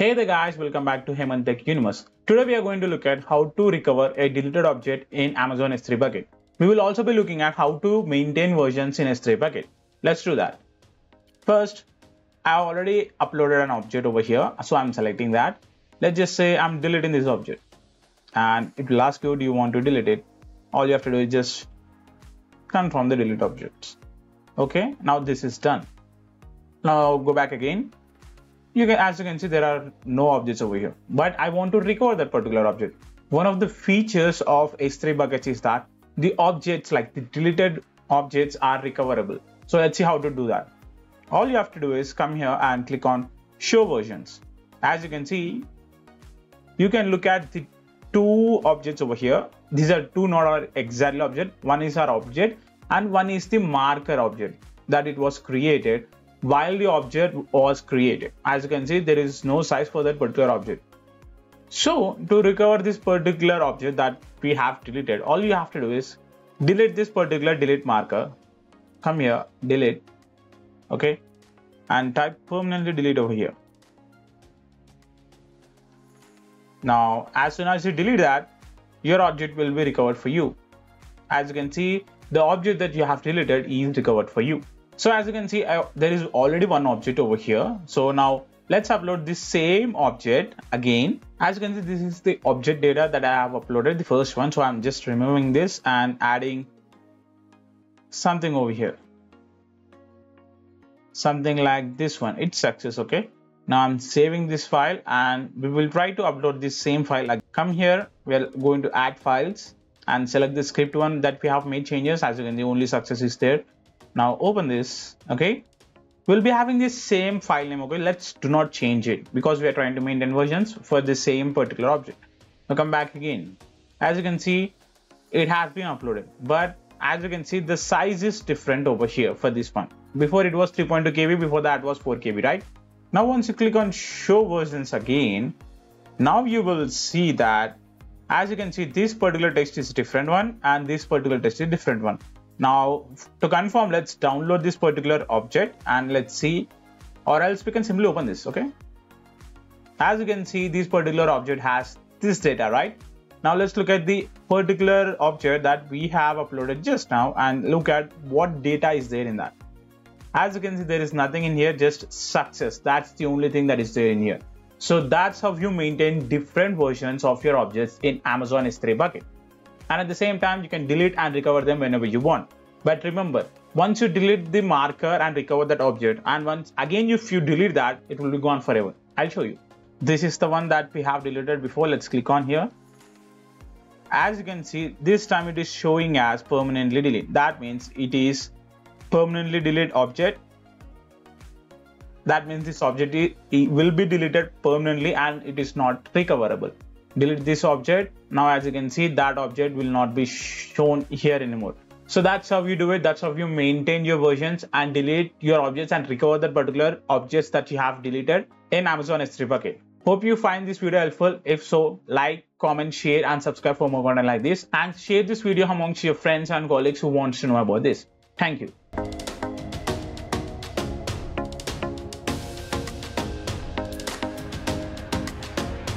Hey there guys, welcome back to Hemanth Tech Universe. Today we are going to look at how to recover a deleted object in Amazon S3 bucket. We will also be looking at how to maintain versions in S3 bucket. Let's do that. First, I already uploaded an object over here, so I'm selecting that. Let's just say I'm deleting this object and it will ask you, do you want to delete it? All you have to do is just confirm the delete objects. Okay, now this is done. Now go back again you can as you can see there are no objects over here. But i want to recover that particular object. One of the features of s3 buckets is that the objects like the deleted objects are recoverable. So let's see how to do that. All you have to do is come here and click on show versions. As you can see you can look at the two objects over here. These are two not our exactly object. One is our object and one is the marker object that it was created while the object was created. As you can see, there is no size for that particular object. So to recover this particular object that we have deleted, all you have to do is delete this particular delete marker. Come here, delete, okay, and type permanently delete over here. Now, as soon as you delete that, your object will be recovered for you. As you can see, the object that you have deleted is recovered for you. So as you can see, I, there is already one object over here. So now let's upload this same object again. As you can see, this is the object data that I have uploaded, the first one. So I'm just removing this and adding something over here. Something like this one. It's success, okay? Now I'm saving this file and we will try to upload this same file. Like come here, we're going to add files and select the script one that we have made changes. As you can see, only success is there now open this okay? We'll be having this same file name okay? Let's do not change it because we are trying to maintain versions for the same particular object. Now come back again. As you can see it has been uploaded but as you can see the size is different over here for this one. Before it was 3.2 kb before that was 4 kb right? Now once you click on show versions again now you will see that as you can see this particular text is different one and this particular text is different one now to confirm, let's download this particular object and let's see, or else we can simply open this, okay? As you can see, this particular object has this data, right? Now let's look at the particular object that we have uploaded just now and look at what data is there in that. As you can see, there is nothing in here, just success. That's the only thing that is there in here. So that's how you maintain different versions of your objects in Amazon S3 bucket and at the same time you can delete and recover them whenever you want. But remember once you delete the marker and recover that object and once again if you delete that it will be gone forever. I'll show you. This is the one that we have deleted before. Let's click on here. As you can see this time it is showing as permanently delete. That means it is permanently delete object. That means this object will be deleted permanently and it is not recoverable delete this object. Now as you can see that object will not be shown here anymore. So that's how you do it. That's how you maintain your versions and delete your objects and recover the particular objects that you have deleted in amazon s3 bucket. Hope you find this video helpful. If so like comment share and subscribe for more content like this. And share this video amongst your friends and colleagues who wants to know about this. Thank you